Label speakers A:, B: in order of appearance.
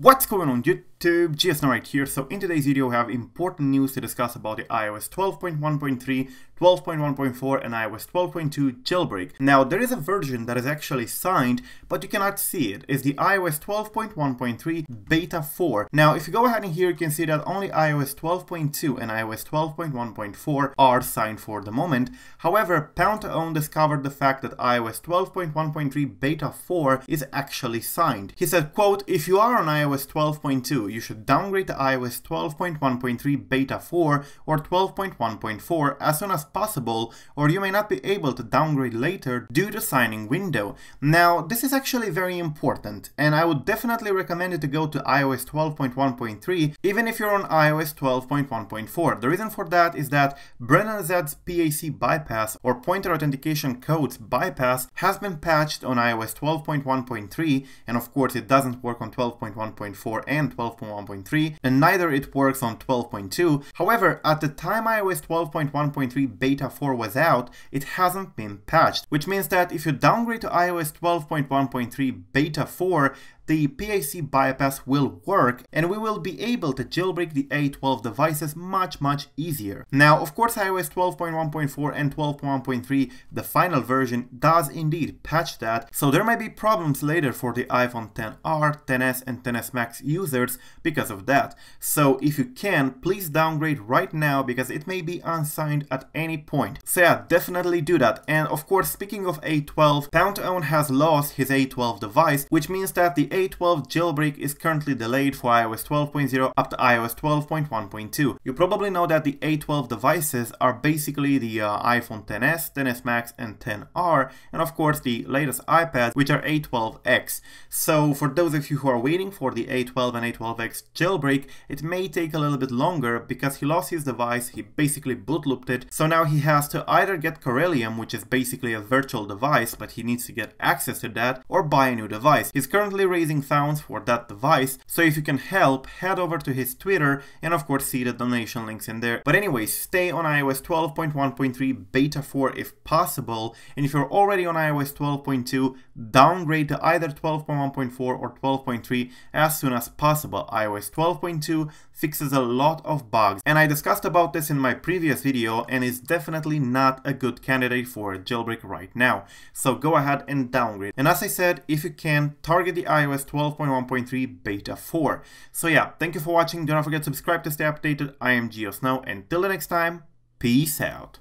A: What's going on YouTube? GeoSn0w right here. So in today's video we have important news to discuss about the iOS 12.1.3, 12.1.4 and iOS 12.2 jailbreak. Now there is a version that is actually signed but you cannot see it. It's the iOS 12.1.3 beta 4. Now if you go ahead and here you can see that only iOS 12.2 and iOS 12.1.4 are signed for the moment. However, Pwn20wnd discovered the fact that iOS 12.1.3 beta 4 is actually signed. He said, quote, if you are on iOS 12.2, you should downgrade to iOS 12.1.3 Beta 4 or 12.1.4 as soon as possible, or you may not be able to downgrade later due to signing window. Now, this is actually very important, and I would definitely recommend you to go to iOS 12.1.3, even if you're on iOS 12.1.4. The reason for that is that Brandon Azad's PAC bypass or pointer authentication codes bypass has been patched on iOS 12.1.3, and of course it doesn't work on 12.1. 12.4 and 12.1.3, and neither it works on 12.2. However, at the time iOS 12.1.3 beta 4 was out, it hasn't been patched, which means that if you downgrade to iOS 12.1.3 beta 4, the PAC bypass will work and we will be able to jailbreak the A12 devices much much easier. Now of course iOS 12.1.4 and 12.1.3 the final version does indeed patch that so there might be problems later for the iPhone 10R, 10s and 10s Max users because of that. So if you can please downgrade right now because it may be unsigned at any point. So yeah definitely do that and of course speaking of A12 Pwn20wnd has lost his A12 device which means that the a12 jailbreak is currently delayed for iOS 12.0 up to iOS 12.1.2. You probably know that the A12 devices are basically the uh, iPhone 10s, 10s Max and 10R and of course the latest iPads which are A12X. So for those of you who are waiting for the A12 and A12X jailbreak, it may take a little bit longer because he lost his device, he basically bootlooped it, so now he has to either get Corellium, which is basically a virtual device, but he needs to get access to that, or buy a new device. He's currently raising amazing founds for that device, so if you can help, head over to his Twitter and of course see the donation links in there. But anyways, stay on iOS 12.1.3 beta 4 if possible, and if you're already on iOS 12.2, downgrade to either 12.1.4 or 12.3 as soon as possible. iOS 12.2 fixes a lot of bugs, and I discussed about this in my previous video and is definitely not a good candidate for a jailbreak right now. So go ahead and downgrade. And as I said, if you can, target the iOS iOS 12.1.3 Beta 4. So yeah, thank you for watching, do not forget to subscribe to stay updated, I am GeoSn0w, and till the next time, peace out.